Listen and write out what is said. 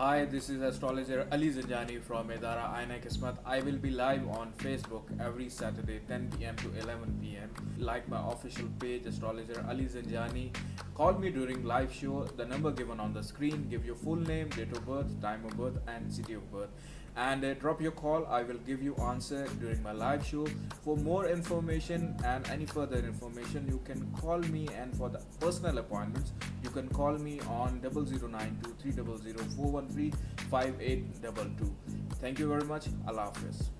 Hi, this is astrologer Ali Zanjani from Edara Aina Kismat. I will be live on Facebook every Saturday 10 pm to 11 pm. Like my official page, astrologer Ali Zanjani. Call me during live show. The number given on the screen. Give your full name, date of birth, time of birth, and city of birth. And uh, drop your call. I will give you answer during my live show. For more information and any further information, you can call me. And for the personal appointments, you can call me on 0092 300 413 5822. Thank you very much. Allah Hafiz.